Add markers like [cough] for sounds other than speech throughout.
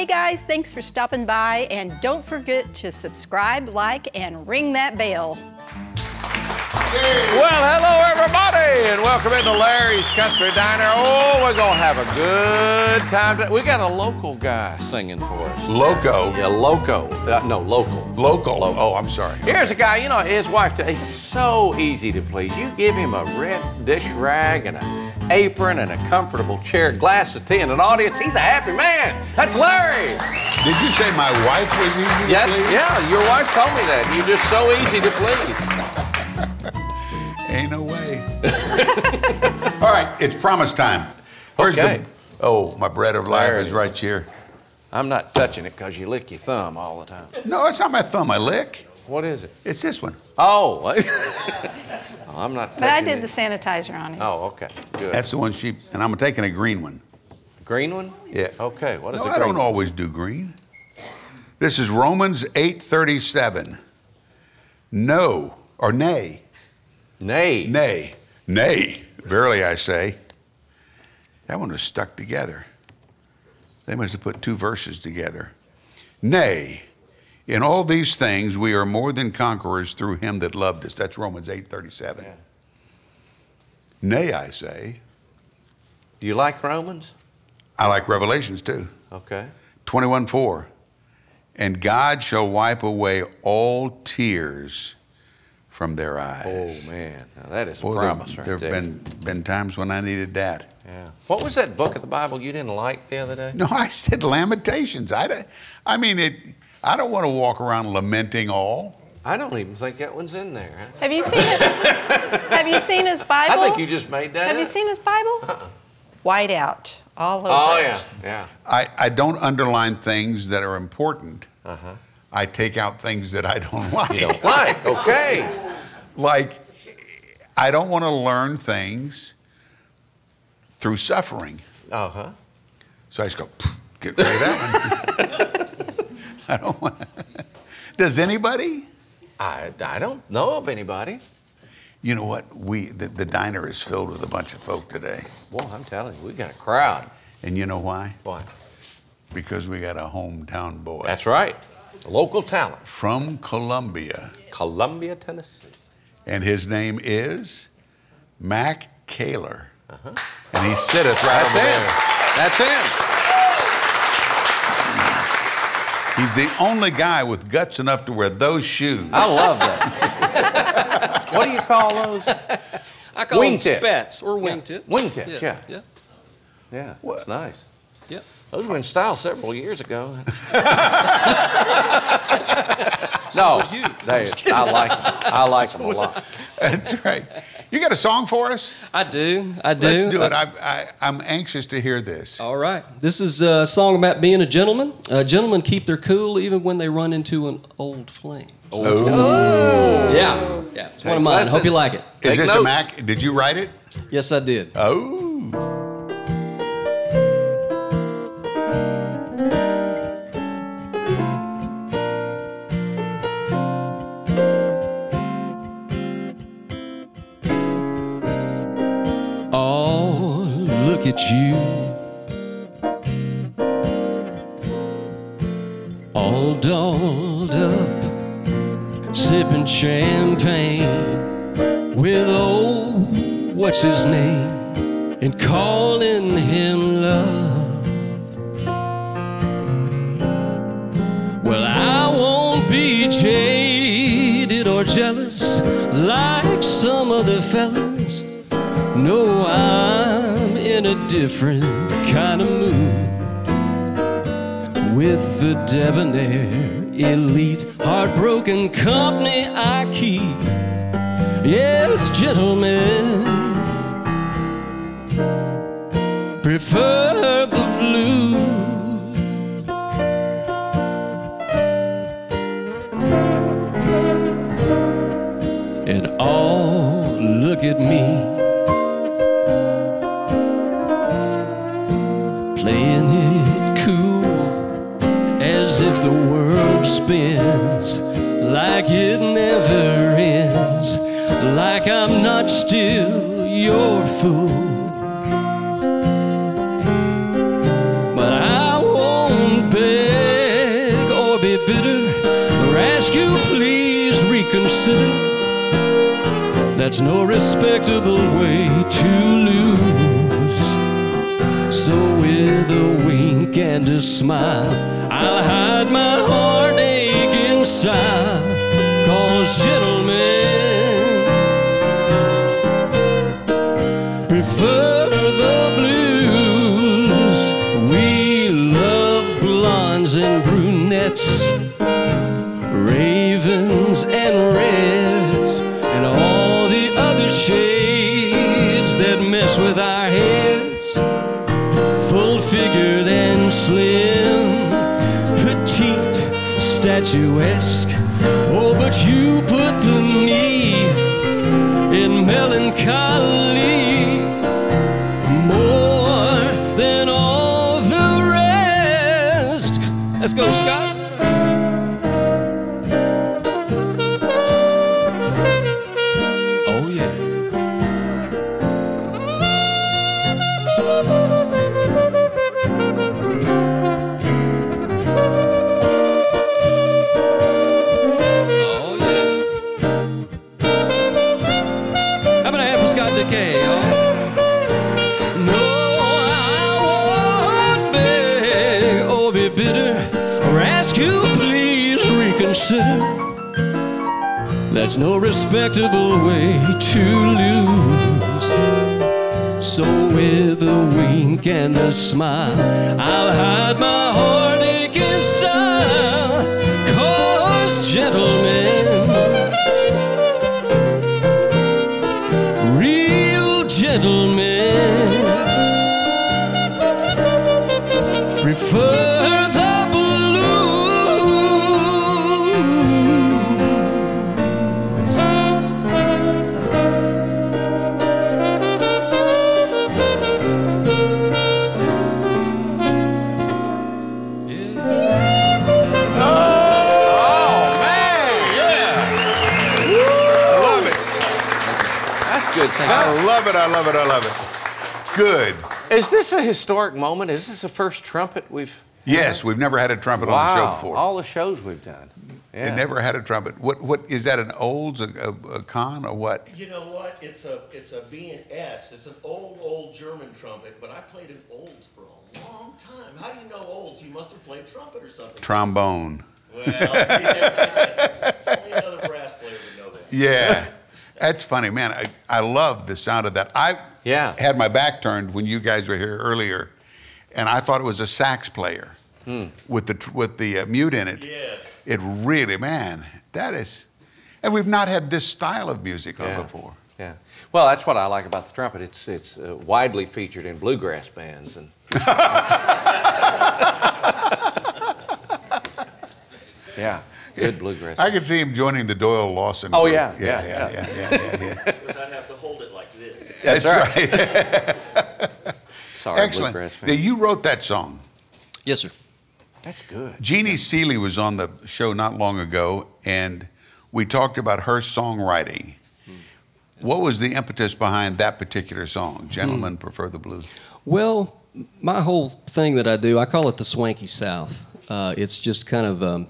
Hey guys, thanks for stopping by, and don't forget to subscribe, like, and ring that bell. Well, hello everybody, and welcome into Larry's Country Diner. Oh, we're gonna have a good time. today. We got a local guy singing for us. Loco. Yeah, loco. Uh, no, local. Local. Oh, I'm sorry. Here's a guy, you know, his wife, he's so easy to please. You give him a red dish rag and an apron and a comfortable chair, glass of tea, and an audience, he's a happy man. That's Larry. Did you say my wife was easy to Yeah, please? yeah, your wife told me that. You're just so easy to please. [laughs] Ain't no way. [laughs] All right, it's promise time. Where's Okay. the? Oh, my bread of life is is. right here. I'm not touching it because you lick your thumb all the time. No, it's not my thumb. I lick. What is it? It's this one. Oh, [laughs] I'm not But I did it. the sanitizer on it. Oh, okay, good. That's the one she. And I'm taking a green one. green one? Yeah. Okay, what is No, the I green don't one? always do green. This is Romans 8:37. No or nay, Nay. nay, nay. Verily I say. That one was stuck together. They must have put two verses together. Nay, in all these things we are more than conquerors through him that loved us. That's Romans 8:37. Yeah. Nay, I say. Do you like Romans? I like Revelations too. Okay. 21 4. And God shall wipe away all tears from their eyes. Oh, man. Now, that is a Boy, there- promise right there there. have been, been times when I needed that. Yeah. What was that book of the Bible you didn't like the other day? No, I said Lamentations. I, I mean, it, I don't want to walk around lamenting all. I don't even think that one's in there. huh? Have you seen it? [laughs] Have you seen his Bible? I think you just made that Have you seen his Bible? White out all over Oh, it. yeah, yeah. I, I don't underline things that are important. Uh-huh. I take out things that I don't [laughs] like. You don't like, okay. like, I don't want to learn things through suffering. Uh-huh. So I just go, get rid of that one. [laughs] [laughs] I don't want. [laughs] Does anybody? I, I don't know of anybody. You know what? We the, the diner is filled with a bunch of folk today, Well, I'm telling you, we got a crowd. and you know why? Why? Because we got a hometown boy That's right. Local talent. from Columbia, Columbia, Tennessee. and his name is Mac Kaylor, Uh -huh. and he sitteth right That's over him. there. That's him. He's the only guy with guts enough to wear those shoes. I love that. [laughs] what do you call those? I call them Wingtips. spats or wingtips. Wingtips, yeah. Yeah. Yeah, What? that's nice. Yeah. Those were in style several years ago. [laughs] no, you. they, I like I like them a lot. That's right. You got a song for us? I do. I do. Let's do it. I- I, I, I'm anxious to hear this. all right. This is a song about being a gentleman. Uh, gentlemen keep their cool even when they run into an old flame. Oh. Yeah. Yeah. It's one of mine. listen. Hope you like it. Is Take this a. Mac? Did you write it? Yes, I did. Oh. Oh, look at you. All dolled up, sipping champagne with old, what's his name, and calling him love. Well, I won't be jaded or jealous like some other fellas. No, I'm in a different kind of mood with the debonair elite, heartbroken company I keep. Yes, gentlemen, prefer the blues. And oh, look at me. Spins like it never ends like i'm not still your fool but i won't beg or be bitter or ask you please reconsider. That's no respectable way to lose. So with a wink and a smile, I'll hide my heartache Cause gentlemen prefer the blues. We love blondes and brunettes, ravens and reds, statuesque. Oh, but you put the me in melancholy more than all the rest. Let's go, Scott. No respectable way to lose. So with a wink and a smile, I'll hide my heartache in style. Cause gentlemen, real gentlemen love it. I love it. I love it. Good. Is this a historic moment? Is this the first trumpet we've. Yes, we've never had a trumpet on the show before. All the shows we've done. Yeah. It never had a trumpet. What? What is that? An Olds, a, a, a con, or what? You know what? It's a it's a B and S. It's an old old German trumpet, but I played in olds for a long time. How do you know olds? You must have played trumpet or something. Trombone. well, see, [laughs] only another brass player would know that. Yeah, that's funny, man. I, I love the sound of that. I Yeah. had my back turned when you guys were here earlier, and I thought it was a sax player with the with the uh, mute in it. Yes. It really, man, that is, and we've not had this style of music Yeah. before. Yeah. Well, that's what I like about the trumpet. It's it's uh, widely featured in bluegrass bands and. [laughs] yeah, good bluegrass. I could see him joining the Doyle Lawson. Oh, group. yeah, yeah, yeah, yeah, yeah, yeah, yeah, yeah. [laughs] Because I'd have to hold it like this. That's, right. right. [laughs] Sorry, Excellent. bluegrass fan. Now, you wrote that song. Yes, sir. That's good. Jeannie Seely was on the show not long ago, and we talked about her songwriting. What was the impetus behind that particular song? Gentlemen prefer the blues. Well, my whole thing that I do, I call it the swanky South. Uh, it's just kind of, um,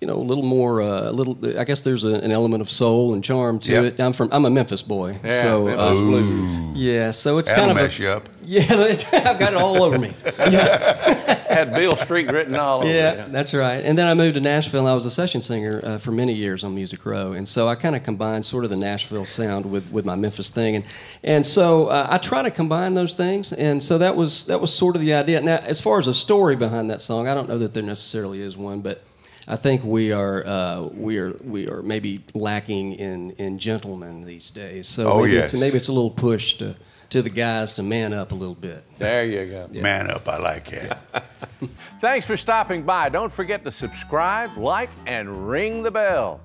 you know, a little more, uh, a little. I guess there's a, an element of soul and charm to Yep. it. I'm from, I'm a Memphis boy, Yeah, so Memphis uh, blues. yeah. So it's That'll kind of mess a, you up. yeah. [laughs] I've got it all over me. [laughs] Had Beale Street written all over Yeah, it. that's right. And then I moved to Nashville. and I was a session singer uh, for many years on Music Row, and so I kind of combined sort of the Nashville sound with, with my Memphis thing, and and so uh, I try to combine those things, and so that was that was sort of the idea. Now, as far as a story behind that song, I don't know that there necessarily is one, but I think we are uh, we are we are maybe lacking in in gentlemen these days. So Oh, maybe yes. it's maybe it's a little push to to the guys to man up a little bit. There you go. Man up, I like it. [laughs] Thanks for stopping by. Don't forget to subscribe, like, and ring the bell.